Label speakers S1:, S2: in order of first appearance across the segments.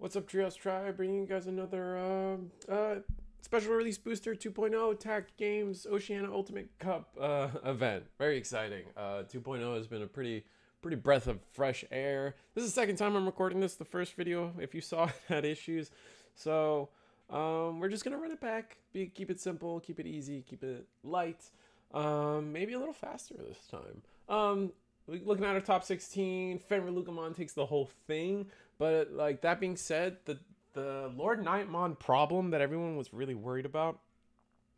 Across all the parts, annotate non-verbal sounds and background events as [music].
S1: What's up, Trios Tribe? Bringing you guys another uh, uh, special release booster 2.0 TAK Games Oceania Ultimate Cup uh, event. Very exciting. Uh, 2.0 has been a pretty pretty breath of fresh air. This is the second time I'm recording this. The first video, if you saw, [laughs] had issues. So um, we're just gonna run it back. Be, keep it simple, keep it easy, keep it light. Um, maybe a little faster this time. Um, looking at our top 16, Fenrir Lucamon takes the whole thing. But like that being said, the the Lord Knightmon problem that everyone was really worried about,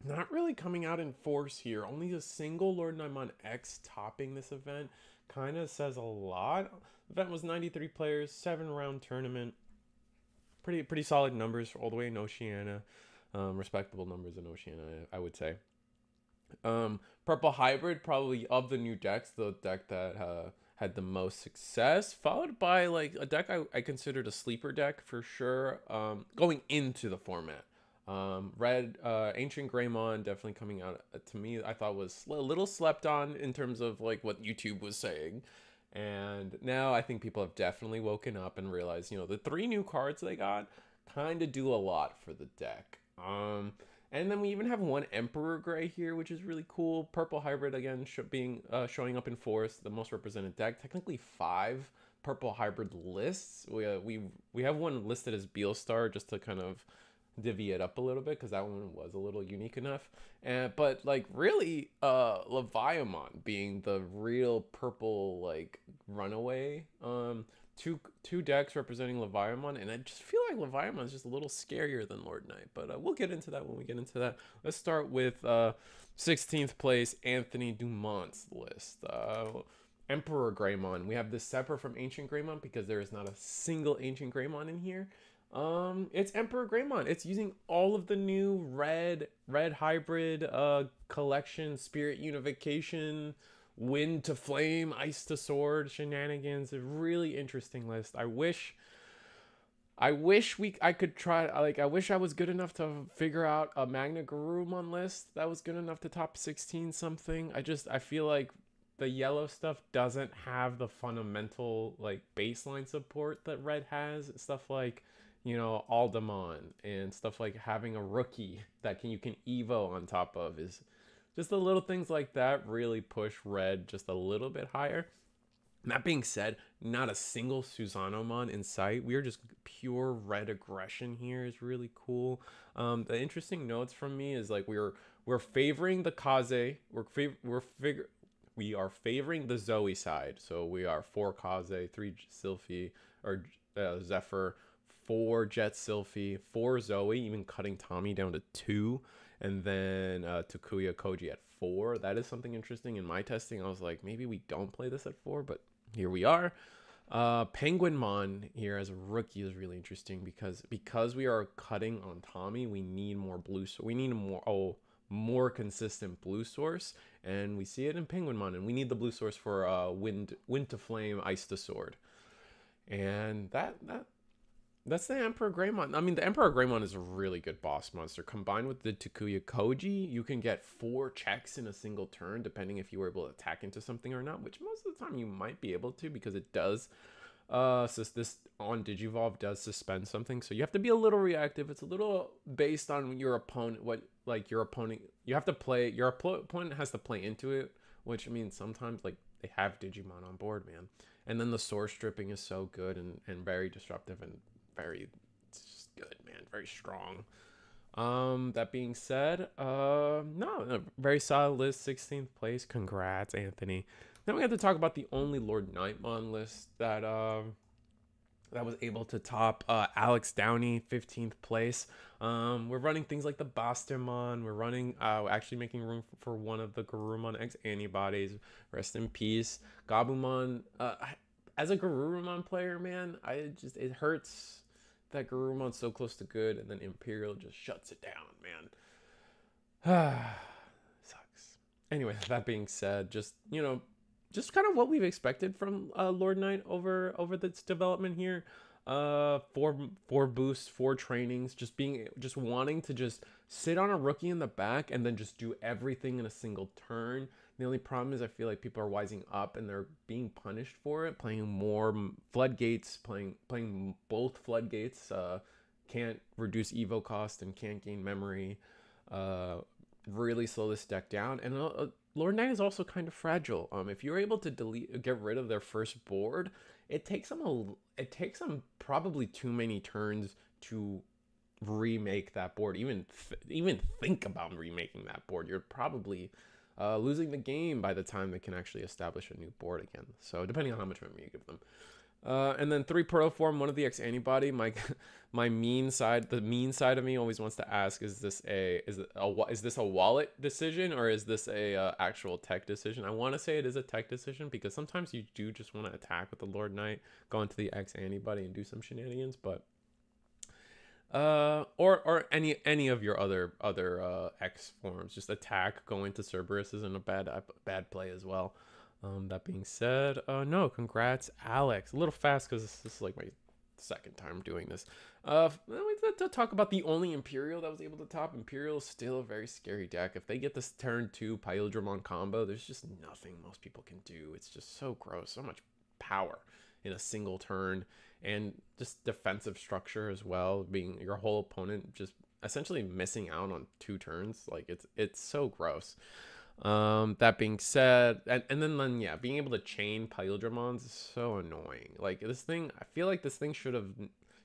S1: not really coming out in force here. Only a single Lord Knightmon X topping this event kind of says a lot. The event was 93 players, seven round tournament. Pretty pretty solid numbers all the way in Oceania. Um, respectable numbers in Oceania, I, I would say. Um, Purple Hybrid, probably of the new decks, the deck that uh, had the most success, followed by like a deck I, I considered a sleeper deck for sure. Um, going into the format, um, Red uh, Ancient Greymon definitely coming out uh, to me. I thought was a little slept on in terms of like what YouTube was saying. And now I think people have definitely woken up and realized, you know, the three new cards they got kind of do a lot for the deck. Um, and then we even have one Emperor Gray here, which is really cool. Purple Hybrid again sh- being uh, showing up in force, the most represented deck. Technically five Purple Hybrid lists. We uh, we we have one listed as Beelstar just to kind of divvy it up a little bit because that one was a little unique enough. And but like really, uh, Leviamon being the real purple like runaway. Um, two two decks representing Leviamon, and I just feel like Leviamon is just a little scarier than Lord Knight. But uh, we'll get into that when we get into that. Let's start with uh, 16th place Anthony Dumont's list. Uh, Emperor Greymon. We have this separate from Ancient Greymon because there is not a single Ancient Greymon in here. Um, it's Emperor Greymon. It's using all of the new red red hybrid uh collection, spirit unification wind to flame, ice to sword shenanigans. A really interesting list. I wish I wish we I could try like I wish I was good enough to figure out a Magna Garurumon list that was good enough to top 16 something. I just I feel like the yellow stuff doesn't have the fundamental like baseline support that red has. Stuff like, you know, Aldamon and stuff like having a rookie that can you can evo on top of is just the little things like that really push red just a little bit higher. That being said, not a single Susanomon in sight. We are just pure red aggression here is really cool. Um, the interesting notes from me is like we're we're favoring the Kaze. We're fav- we're figure we are favoring the Zoe side. So we are four Kaze, three Sylphie or uh, Zephyr, four Jet Sylphie, four Zoe, even cutting Tommy down to two and then uh, Takuya Koji at four. That is something interesting. In my testing, I was like, maybe we don't play this at four, but here we are. Uh, Penguinmon here as a rookie is really interesting because because we are cutting on Tommy, we need more blue. So we need more oh more consistent blue source, and we see it in Penguinmon, and we need the blue source for uh, wind wind to flame, ice to sword, and that that that's the Emperor Greymon. I mean, the Emperor Greymon is a really good boss monster. Combined with the Takuya Koji, you can get four checks in a single turn, depending if you were able to attack into something or not, which most of the time you might be able to because it does. Uh, so this on Digivolve does suspend something, so you have to be a little reactive. It's a little based on your opponent, what like your opponent. You have to play. Your opponent has to play into it, which means sometimes like they have Digimon on board, man. And then the source stripping is so good and, and very disruptive and very just good, man. Very strong. Um, that being said, uh, no, very solid list, 16th place. Congrats, Anthony. Then we have to talk about the only Lord Knightmon list that uh, that was able to top uh, Alex Downey, 15th place. Um, we're running things like the Bastemon. We're running, uh, actually making room for one of the Garurumon X antibodies. Rest in peace, Gabumon. Uh, as a Garurumon player, man, I just it hurts that Garurumon's so close to good, and then Imperial just shuts it down, man. [sighs] Sucks. Anyway, that being said, just you know, just kind of what we've expected from uh, Lord Knight over over this development here. Uh, four four boosts, four trainings, just being just wanting to just sit on a rookie in the back and then just do everything in a single turn. The only problem is I feel like people are wising up and they're being punished for it, playing more floodgates, playing playing both floodgates. Uh, can't reduce evo cost and can't gain memory. Uh, really slow this deck down. And uh, Lord Knight is also kind of fragile. Um, if you're able to delete, get rid of their first board, it takes them a, it takes them probably too many turns to remake that board. Even, th- even think about remaking that board. You're probably uh, losing the game by the time they can actually establish a new board again. So depending on how much memory you give them. Uh, and then three protoform, one of the X antibody. My [laughs] my mean side, the mean side of me always wants to ask: Is this a is a is this a wallet decision or is this a uh, actual tech decision? I want to say it is a tech decision because sometimes you do just want to attack with the Lord Knight, go into the X antibody and do some shenanigans, but uh or or any any of your other other uh X forms, just attack, going to Cerberus isn't a bad bad play as well. Um, that being said, uh, no, congrats, Alex. A little fast because this, this, is like my second time doing this. Uh, to talk about the only Imperial that was able to top. Imperial is still a very scary deck. If they get this turn two Paildramon combo, there's just nothing most people can do. It's just so gross, so much power in a single turn, and just defensive structure as well. Being your whole opponent just essentially missing out on two turns, like it's it's so gross. Um, that being said, and, and then, then yeah, being able to chain Paildramons is so annoying. Like this thing, I feel like this thing should have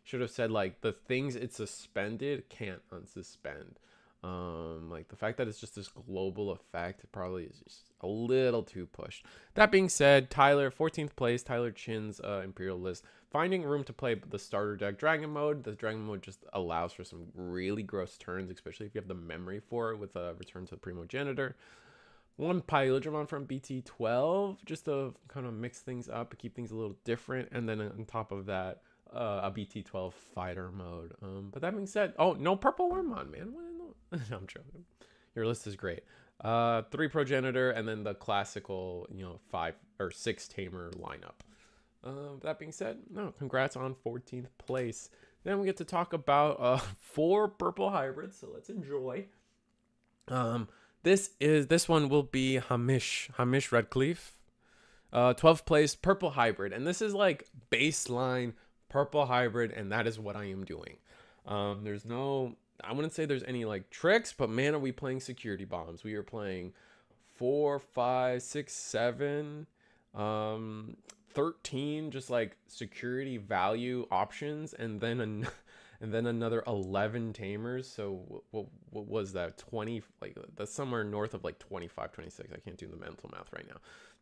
S1: should have said like the things it suspended can't unsuspend. Um, like the fact that it's just this global effect probably is just a little too pushed. That being said, Tyler, 14th place, Tyler Chin's uh, Imperial list, finding room to play the starter deck Dragon Mode. The Dragon Mode just allows for some really gross turns, especially if you have the memory for it with a Return to the Primogenitor one Paildramon from BT12 just to kind of mix things up, keep things a little different, and then on top of that, uh, a BT12 fighter mode. Um, but that being said, oh no purple Wormmon, man. [laughs] I'm joking. Your list is great. Uh, three progenitor and then the classical, you know, five or six tamer lineup. Uh, that being said, no, congrats on 14th place. Then we get to talk about uh, [laughs] four purple hybrids, so let's enjoy. Um, this is this one will be Hamish Hamish Redcliffe, uh, 12th place purple hybrid, and this is like baseline purple hybrid, and that is what I am doing. Um, there's no, I wouldn't say there's any like tricks, but man, are we playing security bombs? We are playing four, five, six, seven, um, 13 just like security value options, and then an [laughs] and then another 11 tamers. So what, what was that? 20 like that's somewhere north of like 25 26 i can't do the mental math right now.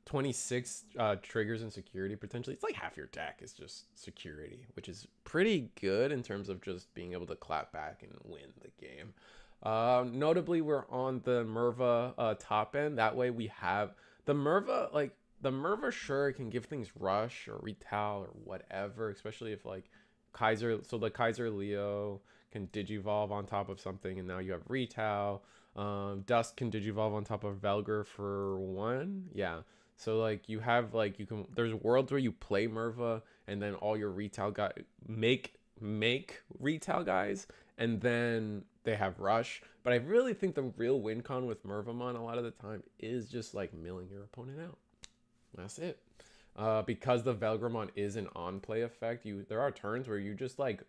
S1: 26 uh, triggers and security potentially. It's like half your deck is just security which is pretty good in terms of just being able to clap back and win the game. Uh, notably we're on the merva uh, top end. That way we have the merva like the merva sure can give things rush or retell or whatever especially if like Kaiser, so the Kaiser Leo can digivolve on top of something, and now you have Retau. Um, Dust can digivolve on top of Velger for one. Yeah. So like you have like you can there's worlds where you play Merva and then all your retail guy make make retail guys and then they have rush. But I really think the real win con with Mervamon a lot of the time is just like milling your opponent out. That's it uh, because the Velgramon is an on play effect, you there are turns where you just like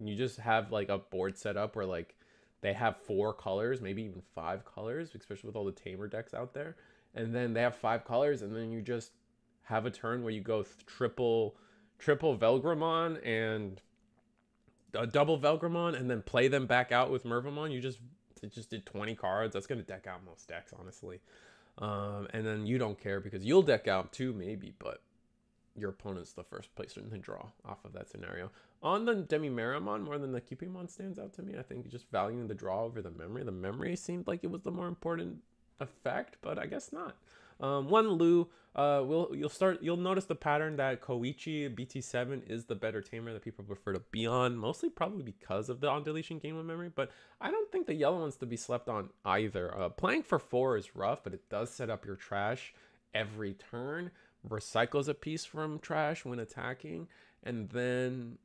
S1: you just have like a board set up where like they have four colors, maybe even five colors, especially with all the tamer decks out there. And then they have five colors, and then you just have a turn where you go triple triple Velgramon and a double Velgramon, and then play them back out with Mervamon. You just just did 20 cards. That's gonna deck out most decks, honestly. Um, and then you don't care because you'll deck out too, maybe, but your opponent's the first place in the draw off of that scenario. On the Demimeramon, more than the Cupidmon stands out to me. I think just valuing the draw over the memory. The memory seemed like it was the more important effect, but I guess not. Um, one Lu, uh, will you'll start you'll notice the pattern that Koichi BT7 is the better tamer that people prefer to be on, mostly probably because of the on deletion game with memory. But I don't think the yellow one's to be slept on either. Uh, playing for four is rough, but it does set up your trash every turn. Recycles a piece from trash when attacking, and then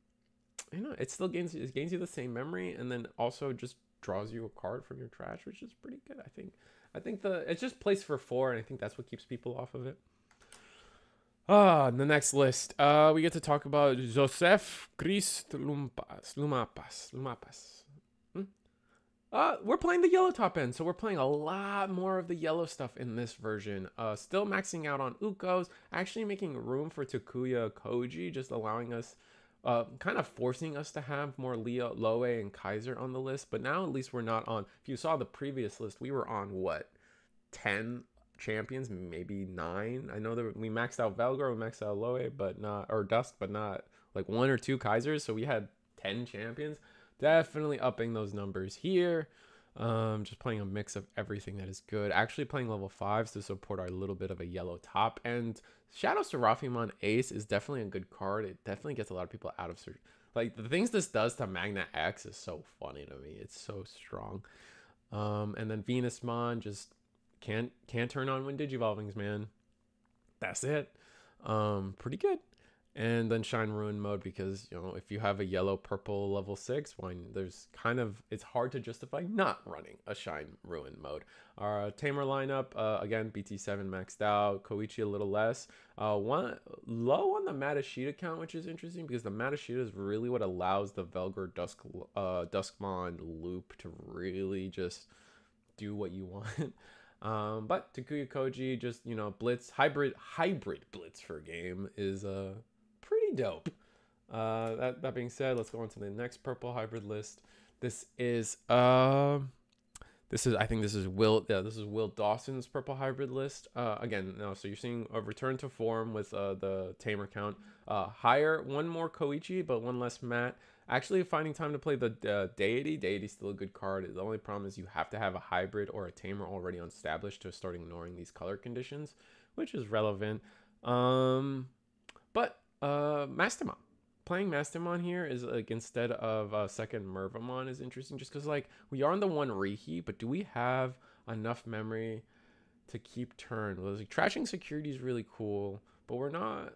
S1: you know it still gains it gains you the same memory, and then also just draws you a card from your trash, which is pretty good, I think. I think the it's just placed for four, and I think that's what keeps people off of it. Ah, the next list. Uh, we get to talk about Joseph Christ Lumpas, Lumapas, Lumapas. Hmm? Uh, we're playing the yellow top end, so we're playing a lot more of the yellow stuff in this version. Uh, still maxing out on Ukos, actually making room for Takuya Koji, just allowing us, uh, kind of forcing us to have more Leo, Loe, and Kaiser on the list. But now at least we're not on. If you saw the previous list, we were on what, ten champions, maybe nine. I know that we maxed out Velgor, we maxed out Loe, but not or Dusk, but not like one or two Kaisers. So we had ten champions. Definitely upping those numbers here. Um, just playing a mix of everything that is good. Actually playing level fives to support our little bit of a yellow top. And Shadow Seraphimon Ace is definitely a good card. It definitely gets a lot of people out of search. Like the things this does to Magna X is so funny to me. It's so strong. Um, and then Venusmon just can't can't turn on when digivolvings, man. That's it. Um, pretty good. And then shine ruin mode because you know if you have a yellow purple level six, one there's kind of it's hard to justify not running a shine ruin mode. Our tamer lineup uh, again BT7 maxed out, Koichi a little less. Uh, one low on the Matt Ishida account, which is interesting because the Matt Ishida is really what allows the Velgor Dusk uh, Duskmon loop to really just do what you [laughs] want. Um, but Takuya Koji, just you know, blitz hybrid hybrid blitz for game is uh pretty dope. Uh, that that being said, let's go on to the next purple hybrid list. This is um. This is I think this is Will yeah this is Will Dawson's purple hybrid list. Uh, again, no, so you're seeing a return to form with uh, the tamer count. Uh, higher one more Koichi, but one less Matt. Actually, finding time to play the uh, Deity. Deity's still a good card. The only problem is you have to have a hybrid or a tamer already established to start ignoring these color conditions, which is relevant. Um, but uh. Playing Mastemon here is like instead of a second Mervamon is interesting just because like we are on the one reheat, but do we have enough memory to keep turn? Well, like trashing security is really cool, but we're not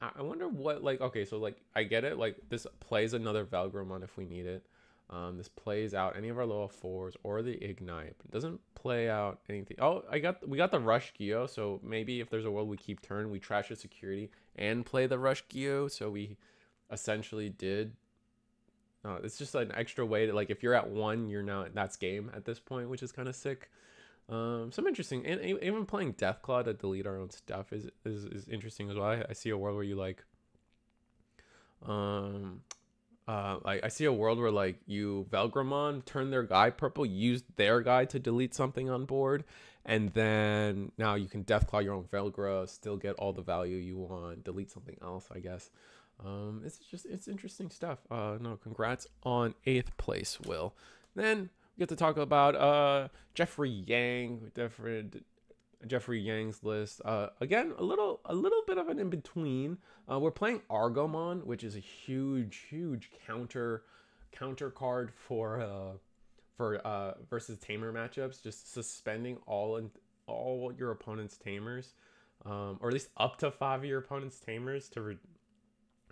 S1: I wonder what like okay, so like I get it, like this plays another Velgramon if we need it. Um, this plays out any of our lower fours or the ignite, it doesn't play out anything. Oh, I got we got the rush Gyo, so maybe if there's a world we keep turn, we trash the security and play the rush Gyo, so we essentially did. Uh, it's just an extra way to like if you're at one, you're now that's game at this point, which is kind of sick. Um, some interesting, and even playing Deathclaw to delete our own stuff is is, is interesting as well. I, I see a world where you like, um, uh, like I see a world where like you Velgramon turn their guy purple, use their guy to delete something on board, and then now you can Deathclaw your own Velgra, still get all the value you want, delete something else, I guess. Um, it's just it's interesting stuff. Uh, no, congrats on eighth place, Will. Then we get to talk about uh, Jeffrey Yang, different Jeffrey Yang's list. Uh, again, a little a little bit of an in between. Uh, we're playing Argomon, which is a huge, huge counter counter card for uh, for uh, versus tamer matchups. Just suspending all and all your opponent's tamers, um, or at least up to five of your opponent's tamers to re-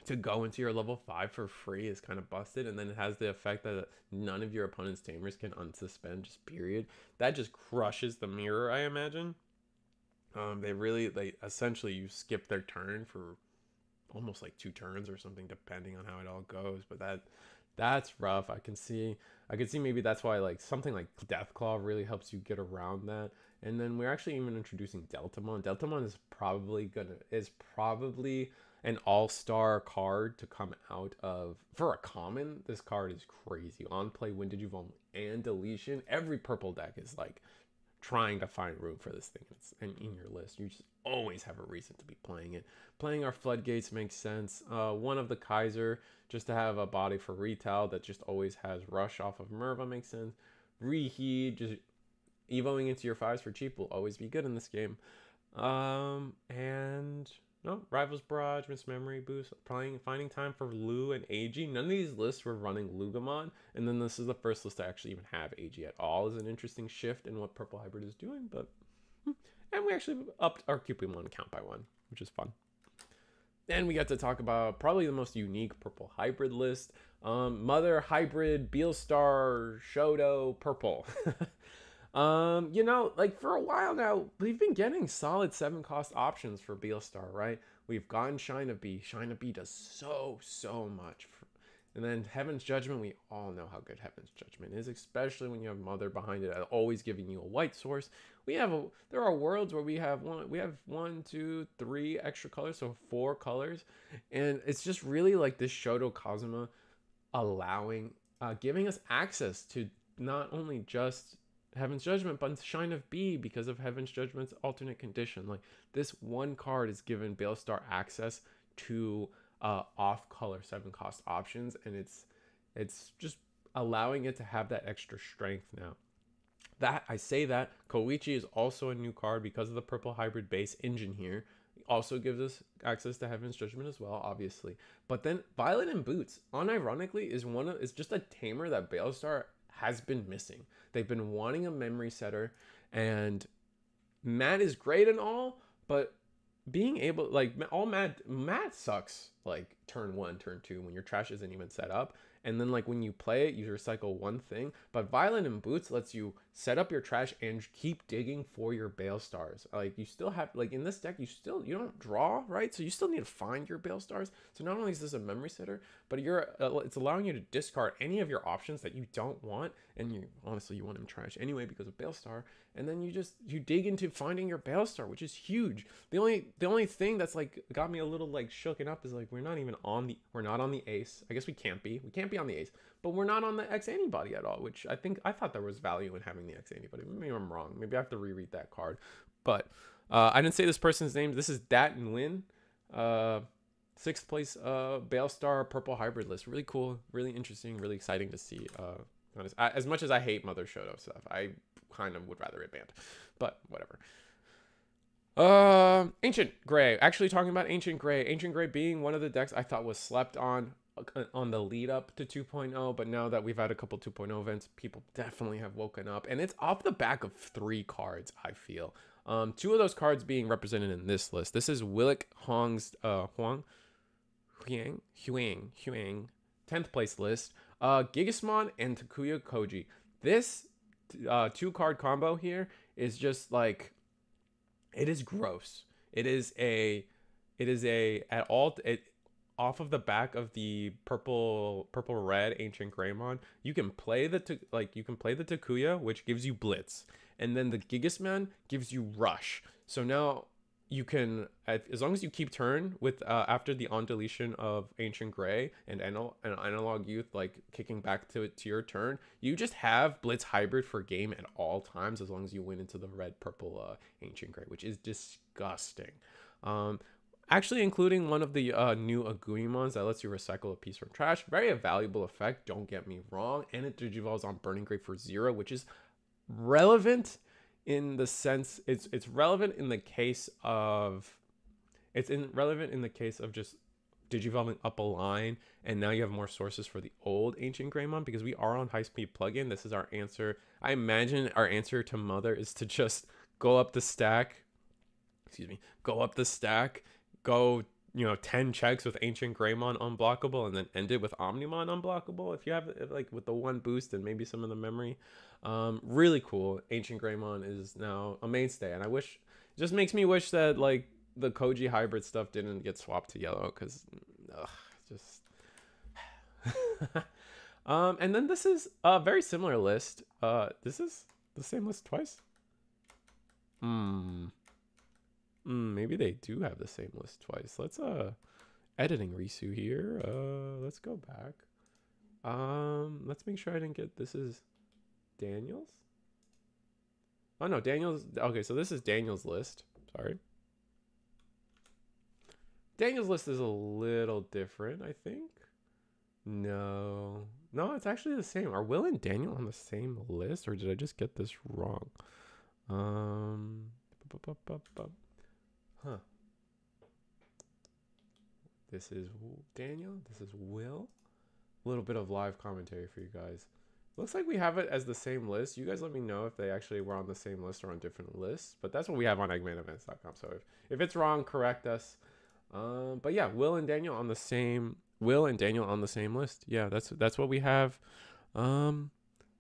S1: to go into your level 5 for free is kind of busted and then it has the effect that none of your opponent's tamers can unsuspend just period that just crushes the mirror i imagine um they really they essentially you skip their turn for almost like two turns or something depending on how it all goes but that that's rough. I can see i can see maybe that's why like something like deathclaw really helps you get around that. And then we're actually even introducing deltamon. Deltamon is probably gonna is probably an all-star card to come out of for a common this card is crazy. On play when did you vote and deletion every purple deck is like trying to find room for this thing. It's and in your list. You just always have a reason to be playing it. Playing our floodgates makes sense. Uh, one of the kaiser just to have a body for retail that just always has rush off of merva makes sense. Reheat just evoing into your fives for cheap will always be good in this game. Um and no, Rivals Barrage, Miss Memory Boost, playing, finding time for Lu and AG. None of these lists were running Lugamon, and then this is the first list to actually even have AG at all. Is an interesting shift in what Purple Hybrid is doing, but hmm. and we actually upped our Cupidon count by one, which is fun. Then we got to talk about probably the most unique Purple Hybrid list. Um, Mother Hybrid Beelstar Shoto Purple. [laughs] Um, you know, like for a while now, we've been getting solid seven cost options for Beelstar, right? We've gotten Shine of B. Shine of B does so, so much. For, and then Heaven's Judgment, we all know how good Heaven's Judgment is, especially when you have Mother behind it, always giving you a white source. We have a there are worlds where we have one we have one, two, three extra colors, so four colors. And it's just really like this Shoto Kazama allowing uh giving us access to not only just Heaven's Judgment, but Shine of B because of Heaven's Judgment's alternate condition. Like this one card is given Baelstar access to uh, off color seven cost options, and it's it's just allowing it to have that extra strength now. That I say that Koichi is also a new card because of the purple hybrid base engine here. Also gives us access to Heaven's Judgment as well, obviously. But then Violet Inboots, unironically, is one of is just a tamer that Baelstar has been missing. They've been wanting a memory setter, and Matt is great and all, but being able like all Matt Matt sucks like turn one, turn two when your trash isn't even set up. And then like when you play it, you recycle one thing. But Violet Inboots lets you set up your trash and keep digging for your bail stars. Like you still have like in this deck, you still you don't draw right, so you still need to find your bail stars. So not only is this a memory setter, but you're uh, it's allowing you to discard any of your options that you don't want, and you honestly you want them trash anyway because of bail star And then you just you dig into finding your bail star, which is huge. The only the only thing that's like got me a little like shooken up is like we're not even on the we're not on the ace. I guess we can't be. We can't be on the ace, but we're not on the X antibody at all, which I think I thought there was value in having the X antibody. Maybe I'm wrong. Maybe I have to reread that card. But uh, I didn't say this person's name. This is Dat and. Uh, sixth place uh Baelstar purple hybrid list. Really cool, really interesting, really exciting to see. Uh, as much as I hate Mother Shoto stuff, I kind of would rather it banned, but whatever. Uh, Ancient Gray. Actually, talking about Ancient Gray. Ancient Gray being one of the decks I thought was slept on on the lead up to 2.0, but now that we've had a couple 2.0 events, people definitely have woken up, and it's off the back of three cards. I feel. Um, two of those cards being represented in this list. This is Willick Hong's uh Huang, Huang, Huang, Huang, tenth place list. Uh, Gigasmon and Takuya Koji. This uh, two card combo here is just like it is gross. It is a it is a at all it off of the back of the purple purple red ancient Greymon, you can play the like you can play the Takuya, which gives you blitz, and then the Gigasmon gives you rush. So now you can as long as you keep turn with uh, after the on deletion of ancient gray and anal- and analog youth like kicking back to to your turn you just have blitz hybrid for game at all times as long as you win into the red purple uh, ancient gray which is disgusting um actually including one of the uh, new Agumons that lets you recycle a piece from trash very valuable effect don't get me wrong and it digivolves on burning gray for zero which is relevant in the sense it's it's relevant in the case of it's in relevant in the case of just digivolving up a line and now you have more sources for the old ancient Greymon because we are on high speed plugin. This is our answer. I imagine our answer to mother is to just go up the stack. Excuse me. Go up the stack. Go you know 10 checks with ancient greymon unblockable and then end it with omnimon unblockable if you have like with the one boost and maybe some of the memory. Um really cool. Ancient greymon is now a mainstay and i wish just makes me wish that like the koji hybrid stuff didn't get swapped to yellow because just [laughs] um and then this is a very similar list. Uh this is the same list twice? Hmm Mm, maybe they do have the same list twice. Let's uh editing Risu here. Uh let's go back. Um let's make sure I didn't get this is Daniel's. Oh no, Daniel's okay, so this is Daniel's list. Sorry. Daniel's list is a little different, I think. No. No, it's actually the same. Are Will and Daniel on the same list or did I just get this wrong? Um Huh. This is Daniel. This is Will. A little bit of live commentary for you guys. Looks like we have it as the same list. You guys let me know if they actually were on the same list or on different lists. But that's what we have on egmanevents.com. So if, if it's wrong, correct us. Um, but yeah, Will and Daniel on the same Will and Daniel on the same list. Yeah, that's that's what we have. Um,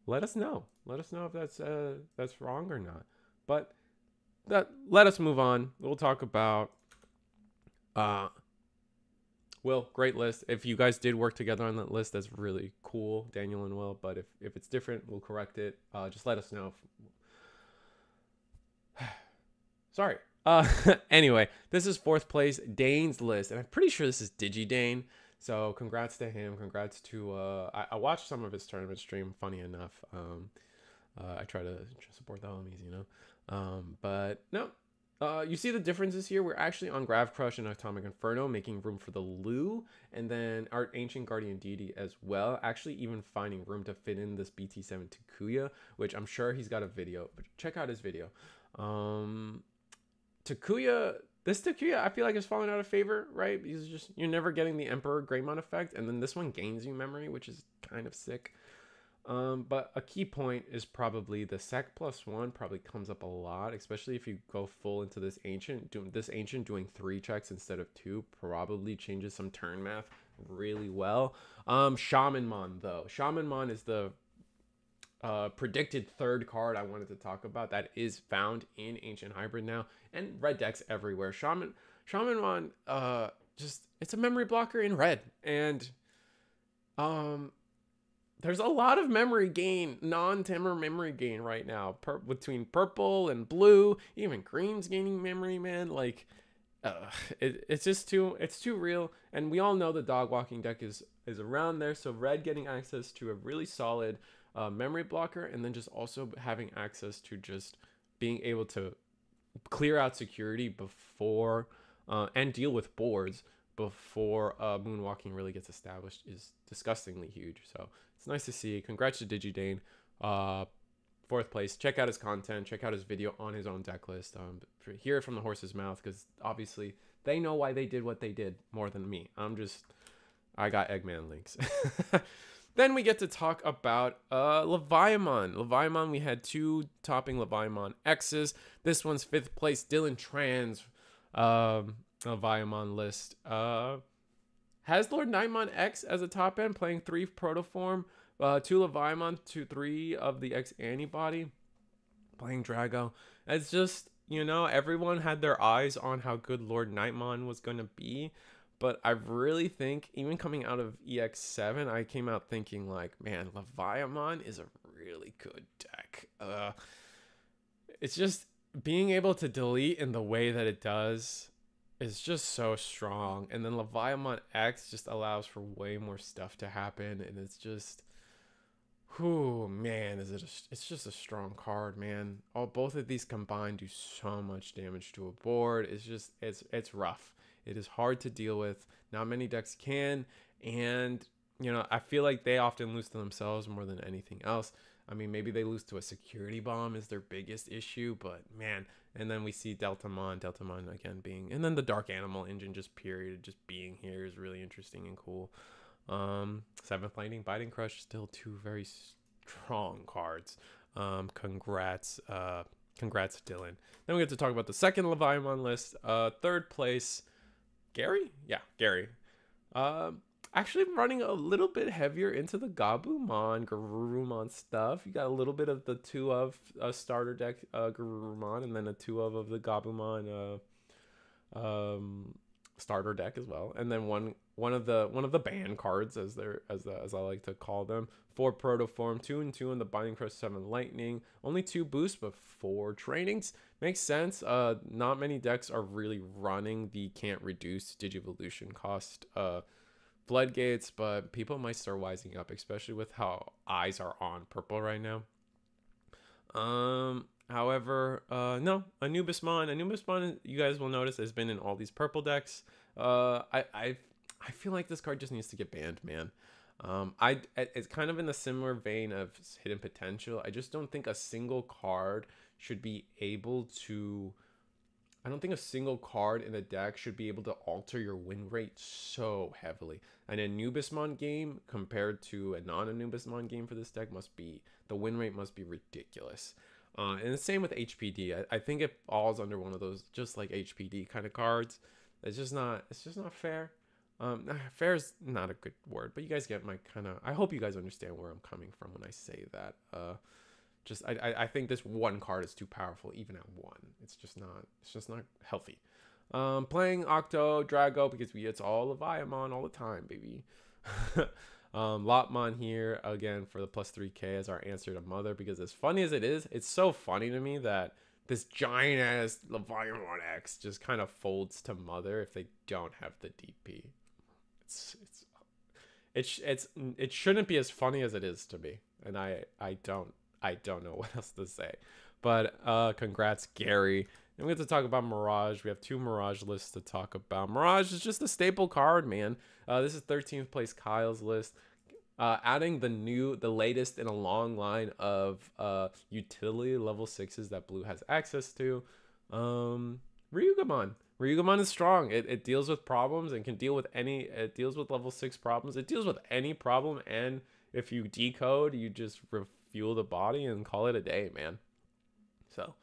S1: let us know. Let us know if that's uh, that's wrong or not. But that let us move on. We'll talk about uh Will, great list. If you guys did work together on that list, that's really cool, Daniel and Will. But if, if it's different, we'll correct it. Uh, just let us know. If... [sighs] Sorry. Uh, [laughs] anyway, this is fourth place, Dane's list, and I'm pretty sure this is DigiDane. So congrats to him. Congrats to uh, I, I watched some of his tournament stream. Funny enough, um, uh, I try to support the homies, you know. Um, but no, uh, you see the differences here. We're actually on Grav Crush and Atomic Inferno, making room for the Lu, and then our Ancient Guardian Deity as well. Actually, even finding room to fit in this BT7 Takuya, which I'm sure he's got a video. But check out his video. Um, Takuya, this Takuya, I feel like is falling out of favor, right? Because just you're never getting the Emperor Greymon effect, and then this one gains you memory, which is kind of sick. Um, but a key point is probably the sec plus one probably comes up a lot, especially if you go full into this ancient. Doing this ancient doing three checks instead of two probably changes some turn math really well. Um, Shamanmon though, Shamanmon is the uh, predicted third card I wanted to talk about that is found in Ancient Hybrid now and red decks everywhere. Shaman Shamanmon, uh, just it's a memory blocker in red and um there's a lot of memory gain, non-timber memory gain right now per- between purple and blue, even green's gaining memory, man. Like, uh, it, it's just too, it's too real. And we all know the dog walking deck is is around there. So red getting access to a really solid uh, memory blocker, and then just also having access to just being able to clear out security before uh, and deal with boards before uh, moonwalking really gets established is disgustingly huge. So it's nice to see. Congrats to DigiDane. Uh, fourth place. Check out his content. Check out his video on his own deck list. Um, hear it from the horse's mouth because obviously they know why they did what they did more than me. I'm just, I got Eggman links. [laughs] then we get to talk about uh, Leviamon. Leviamon, we had two topping Leviamon X's. This one's fifth place. Dylan Trans, um, Leviamon list. Uh, has Lord Knightmon X as a top end, playing three Protoform, uh, two Leviamon, two, three of the X antibody, playing Drago. It's just, you know, everyone had their eyes on how good Lord Knightmon was going to be. But I really think, even coming out of EX7, I came out thinking, like, man, Leviamon is a really good deck. Uh, it's just being able to delete in the way that it does is just so strong. And then Leviamon X just allows for way more stuff to happen. And it's just, whoo, man, is it? A, it's just a strong card, man. All both of these combined do so much damage to a board. It's just, it's it's rough. It is hard to deal with. Not many decks can, and you know, I feel like they often lose to themselves more than anything else. I mean, maybe they lose to a security bomb is their biggest issue, but man, and then we see Deltamon, Deltamon again being, and then the Dark Animal engine just period, just being here is really interesting and cool. Um, Seventh Lightning, Binding Crush, still two very strong cards. Um, congrats, uh, congrats, Dylan. Then we get to talk about the second Leviamon list. Uh, third place, Gary? Yeah, Gary. Um, actually running a little bit heavier into the Gabumon, Garurumon stuff. You got a little bit of the two of a starter deck uh, Garurumon, and then a two of of the Gabumon uh, um, starter deck as well, and then one one of the one of the ban cards as they're as the, as I like to call them. Four Protoform, two and two in the Binding Crush, seven Lightning. Only two boosts, but four trainings. Makes sense. Uh, not many decks are really running the can't reduce Digivolution cost. Uh floodgates, but people might start wising up, especially with how eyes are on purple right now. Um, however, uh, no, Anubismon, Anubismon, you guys will notice has been in all these purple decks. Uh, I, I, I feel like this card just needs to get banned, man. Um, I, it's kind of in the similar vein of hidden potential. I just don't think a single card should be able to I don't think a single card in a deck should be able to alter your win rate so heavily. An Anubismon game compared to a non-Anubismon game for this deck must be the win rate must be ridiculous. Uh, and the same with HPD. I, I think it falls under one of those just like HPD kind of cards. It's just not it's just not fair. Um, fair is not a good word, but you guys get my kind of. I hope you guys understand where I'm coming from when I say that. Uh, just I, I think this one card is too powerful even at one. It's just not. It's just not healthy. Um, playing Octo Drago because we it's all Leviamon all the time, baby. [laughs] um, Lopmon here again for the plus 3k as our answer to Mother because as funny as it is, it's so funny to me that this giant ass Leviamon X just kind of folds to Mother if they don't have the DP. It's it's it's it's it shouldn't be as funny as it is to me, and I I don't I don't know [laughs] what else to say. But uh, congrats, Gary. And we have to talk about Mirage. We have two Mirage lists to talk about. Mirage is just a staple card, man. Uh, this is 13th place Kyle's list. Uh, adding the new, the latest in a long line of uh, utility level sixes that Blue has access to. Um, Ryugamon. Ryugamon is strong. It, it deals with problems and can deal with any. It deals with level six problems. It deals with any problem, and if you decode, you just refuel the body and call it a day, man. So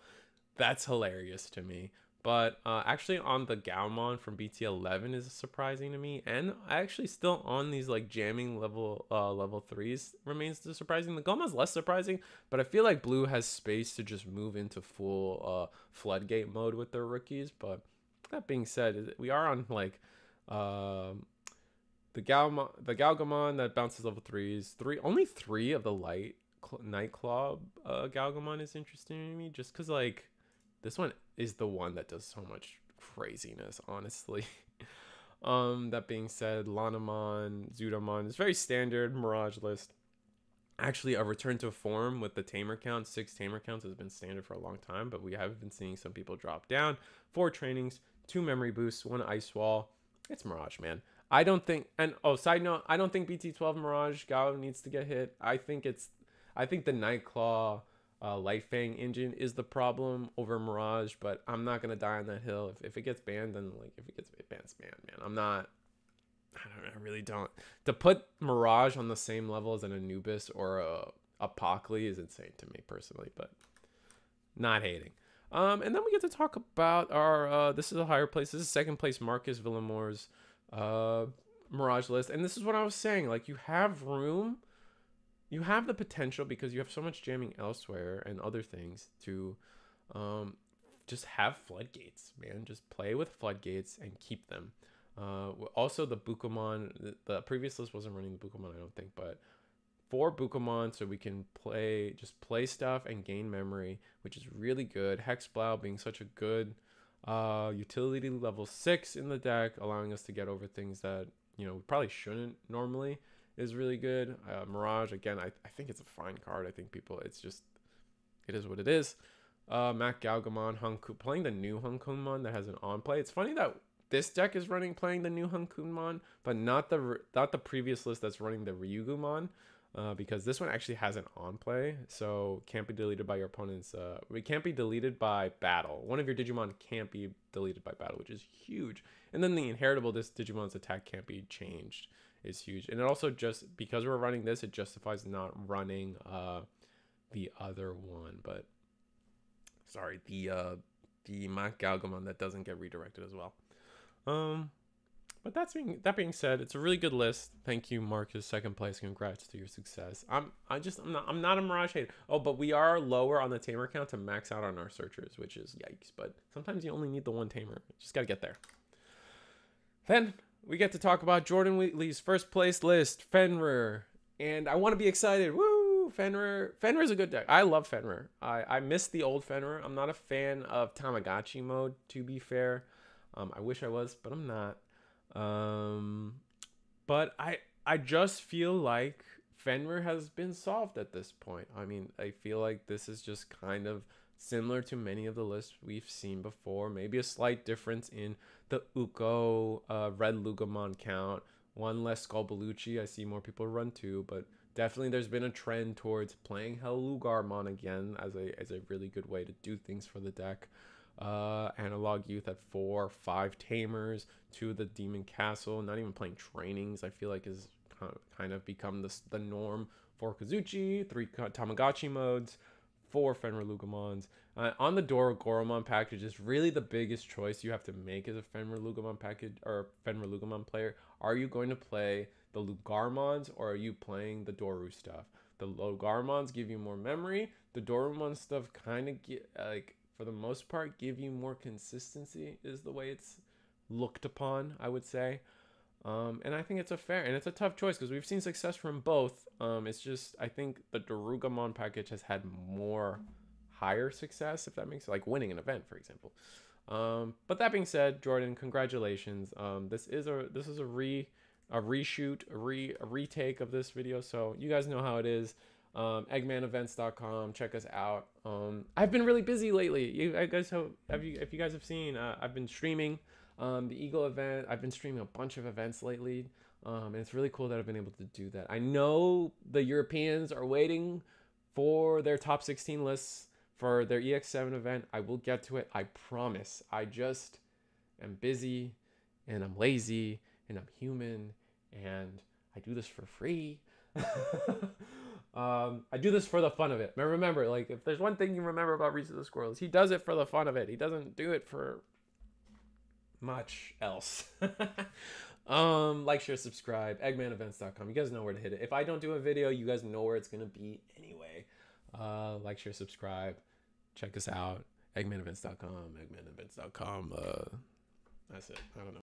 S1: that's hilarious to me. But uh, actually, on the Gaomon from BT11 is surprising to me, and actually still on these like jamming level uh, level threes remains surprising. The Goma's less surprising, but I feel like Blue has space to just move into full uh, floodgate mode with their rookies. But that being said, we are on like um, the Galmon, the Gaogamon that bounces level threes. Three only three of the light cl- Nightclaw uh, Gaogamon is interesting to me, just because like this one is the one that does so much craziness, honestly. [laughs] um, that being said, Lanamon, Zudamon is very standard Mirage list. Actually, a return to form with the tamer count, six tamer counts has been standard for a long time, but we have been seeing some people drop down. Four trainings, two memory boosts, one ice wall. It's Mirage, man. I don't think, and oh, side note, I don't think BT12 Mirage Gao needs to get hit. I think it's, I think the Nightclaw uh, Light Fang engine is the problem over Mirage, but I'm not gonna die on that hill. If, if it gets banned, then like if it gets banned, banned, man. I'm not. I don't. I really don't. To put Mirage on the same level as an Anubis or a Apocally is insane to me personally, but not hating. Um, and then we get to talk about our. Uh, this is a higher place. This is second place Marcus Villamore's uh, Mirage list, and this is what I was saying. Like you have room you have the potential because you have so much jamming elsewhere and other things to um, just have floodgates, man. Just play with floodgates and keep them. Uh, also, the Bukomon, the, the, previous list wasn't running the Bukomon, I don't think, but for Bukomon, so we can play, just play stuff and gain memory, which is really good. Hexblow being such a good uh, utility level 6 in the deck, allowing us to get over things that, you know, we probably shouldn't normally is really good. Uh, Mirage, again, I, I think it's a fine card. I think people, it's just, it is what it is. Uh, MachGaogamon, Hunku, playing the new Hunkumon that has an on play. It's funny that this deck is running playing the new Hunkumon, but not the not the previous list that's running the Ryugumon. Uh, because this one actually has an on play, so can't be deleted by your opponent's. Uh, it can't be deleted by battle. One of your Digimon can't be deleted by battle, which is huge. And then the inheritable this Digimon's attack can't be changed is huge. And it also just because we're running this, it justifies not running uh the other one. But sorry, the uh the MachGaogamon that doesn't get redirected as well. Um but that's being that being said, it's a really good list. Thank you, Marcus. Second place. Congrats to your success. I'm I just I'm not I'm not a Mirage hater. Oh, but we are lower on the tamer count to max out on our searchers, which is yikes. But sometimes you only need the one tamer. Just gotta get there. Then we get to talk about Jordan Wheatley's first place list, Fenrir. And I want to be excited. Woo! Fenrir. Fenrir's a good deck. I love Fenrir. I, I miss the old Fenrir. I'm not a fan of Tamagotchi mode, to be fair. Um, I wish I was, but I'm not. Um, but I I just feel like Fenrir has been solved at this point. I mean, I feel like this is just kind of similar to many of the lists we've seen before. Maybe a slight difference in the Uko uh, Red Lugamon count. One less Skullbaluchi. I see more people run too, but definitely there's been a trend towards playing Hellugarmon again as a as a really good way to do things for the deck. Uh, analog youth at four, five tamers, two of the demon castle. Not even playing trainings. I feel like is kind of become the the norm for Kazuchi. Three Tamagotchi modes four Fenrir Lugamons. Uh, on the door, Goromon package is really the biggest choice you have to make as a Fenrir Lugamon package or Fenrir Lugamon player. Are you going to play the Lugarmons or are you playing the Doru stuff? The Lugarmons give you more memory. The Dorumon stuff kind of get like for the most part give you more consistency is the way it's looked upon, I would say. Um, and I think it's a fair and it's a tough choice because we've seen success from both. Um, it's just I think the Dorugamon package has had more higher success, if that makes like winning an event, for example. Um, but that being said, Jordan, congratulations. Um, this is a this is a re a reshoot, a re a retake of this video, so you guys know how it is. Um, egmanevents.com check us out um, i've been really busy lately you I guys have, have you if you guys have seen uh, i've been streaming um, the eagle event i've been streaming a bunch of events lately um, and it's really cool that i've been able to do that i know the europeans are waiting for their top 16 lists for their ex7 event i will get to it i promise i just am busy and i'm lazy and i'm human and i do this for free [laughs] Um, I do this for the fun of it. Remember, like, if there's one thing you remember about Risu the Squirrels, he does it for the fun of it. He doesn't do it for much else. [laughs] um, like, share, subscribe, egmanevents.com. You guys know where to hit it. If I don't do a video, you guys know where it's going to be anyway. Uh, like, share, subscribe. Check us out. Egmanevents.com, egmanevents.com. Uh, that's it. I don't know.